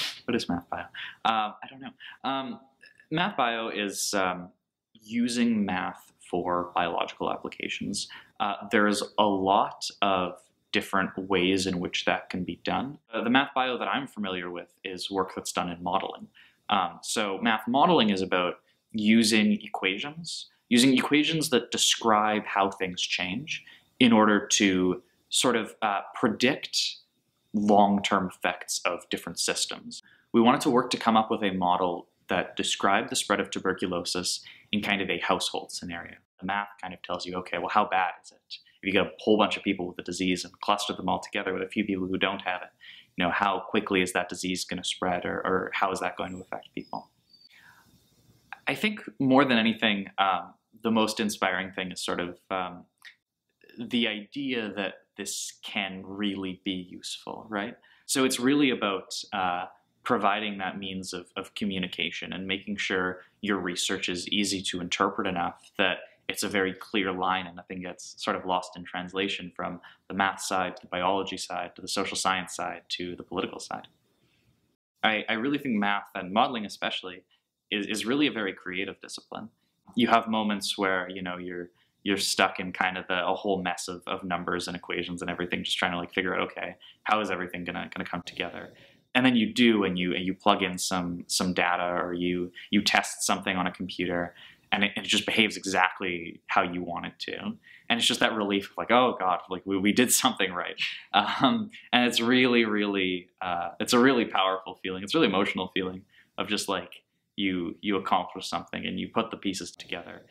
what is math bio? Um, I don't know. Um, math bio is um, using math for biological applications. Uh, there's a lot of different ways in which that can be done. Uh, the math bio that I'm familiar with is work that's done in modeling. Um, so math modeling is about using equations, using equations that describe how things change in order to sort of uh, predict long-term effects of different systems. We wanted to work to come up with a model that described the spread of tuberculosis in kind of a household scenario. The math kind of tells you, okay, well, how bad is it? If you get a whole bunch of people with the disease and cluster them all together with a few people who don't have it, you know, how quickly is that disease going to spread or, or how is that going to affect people? I think more than anything, um, the most inspiring thing is sort of um, the idea that this can really be useful, right? So it's really about uh, providing that means of, of communication and making sure your research is easy to interpret enough that it's a very clear line and nothing gets sort of lost in translation from the math side to the biology side to the social science side to the political side. I, I really think math and modeling especially is, is really a very creative discipline. You have moments where, you know, you're you're stuck in kind of the, a whole mess of, of numbers and equations and everything, just trying to like figure out, okay, how is everything gonna gonna come together? And then you do, and you and you plug in some some data, or you you test something on a computer, and it, it, just behaves exactly how you want it to. And it's just that relief of like, oh God, like we, we did something right. Um, and it's really, really, uh, it's a really powerful feeling. It's really emotional feeling of just like you you accomplish something and you put the pieces together.